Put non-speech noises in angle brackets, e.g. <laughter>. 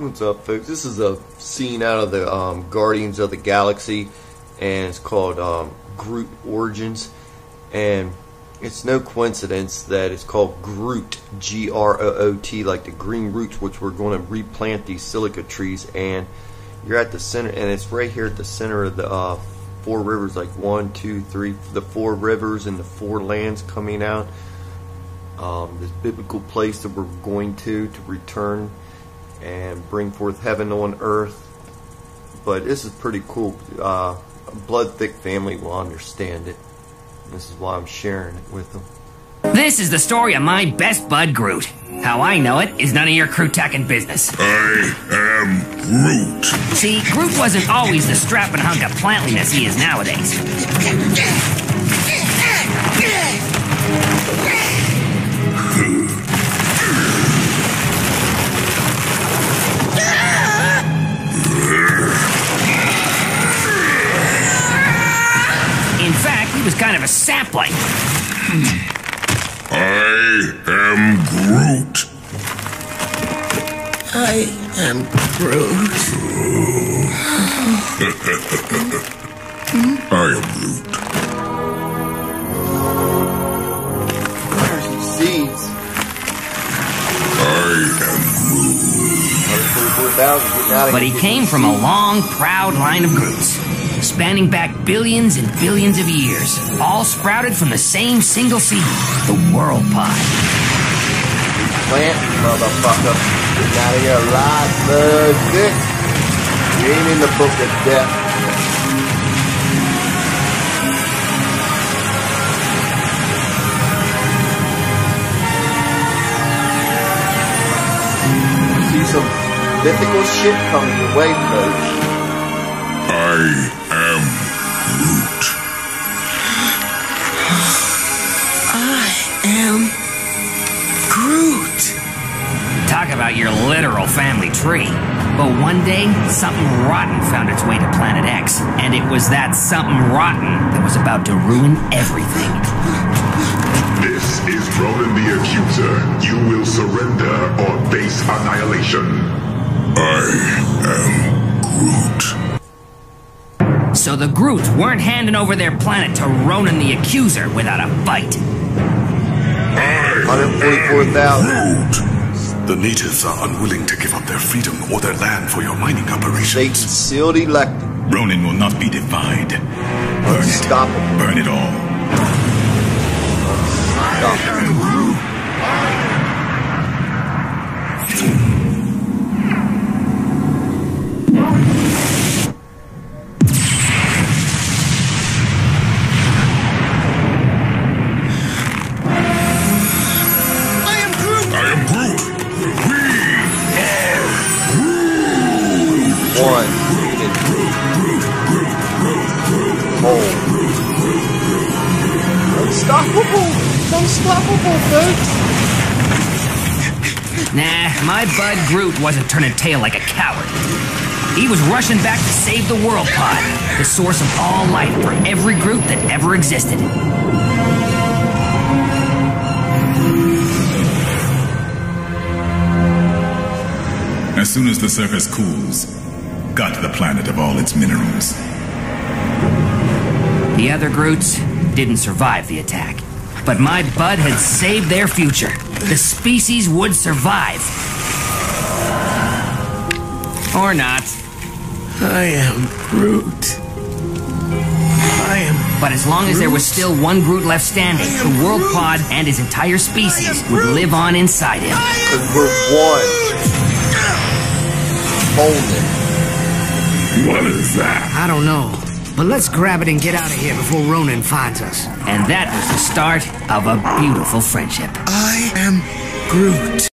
What's up, folks? This is a scene out of the um, Guardians of the Galaxy, and it's called um, Groot Origins. And it's no coincidence that it's called Groot, G R O O T, like the green roots, which we're going to replant these silica trees. And you're at the center, and it's right here at the center of the uh, four rivers, like one, two, three, the four rivers and the four lands coming out. Um, this biblical place that we're going to to return and bring forth heaven on earth. But this is pretty cool. Uh, a blood thick family will understand it. This is why I'm sharing it with them. This is the story of my best bud Groot. How I know it is none of your crew-tacking business. I am Groot. See, Groot wasn't always the strapping hunk of plantliness he is nowadays. He was kind of a sapling. I am Groot. I am Groot. <laughs> I am Groot. There's some seeds. I am Groot. 144,000 getting out of But he came from a long, proud line of Groots, spanning back billions and billions of years, all sprouted from the same single seed, the world pod. plant, motherfucker. Getting out of here alive, bud. You ain't in the book of death. See some mythical shit coming your way, folks. I about your literal family tree. But one day, something rotten found its way to Planet X, and it was that something rotten that was about to ruin everything. This is Ronan the Accuser. You will surrender or face annihilation. I am Groot. So the Groots weren't handing over their planet to Ronan the Accuser without a fight. I 144,000. The natives are unwilling to give up their freedom or their land for your mining operations. sealed elected. Ronan will not be defied. Burn it. Unstoppable. Burn it all. I One. Home. Unstoppable. Unstoppable, folks. Nah, my bud Groot wasn't turning tail like a coward. He was rushing back to save the world pod, the source of all life for every Groot that ever existed. As soon as the surface cools, gut the planet of all its minerals. The other Groots didn't survive the attack. But my bud had saved their future. The species would survive. Or not. I am Groot. I am. But as long as there was still one Groot left standing, the world pod and his entire species would live on inside him. Because we're one. Hold What is that? I don't know. But let's grab it and get out of here before Ronan finds us. And that was the start of a beautiful friendship. I am Groot.